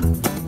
Música